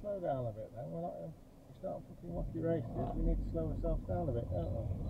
slow down a bit then. We're not, uh, it's not fucking wacky races. We need to slow ourselves down a bit, don't we?